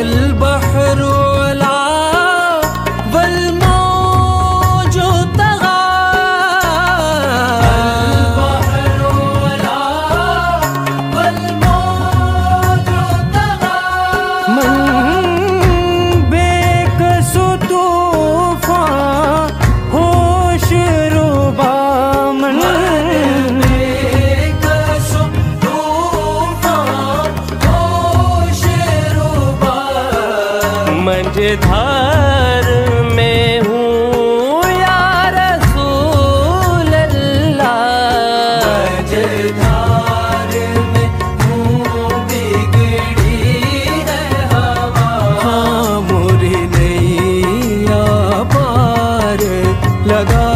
البحر ولا والموج طغى. البحر ولا والموج طغى. من मंझधार में हूँ या रसूल मंझधार में हूँ बिगड़ी है हवा। मञ धारसूलिगया मुरिया पार लगा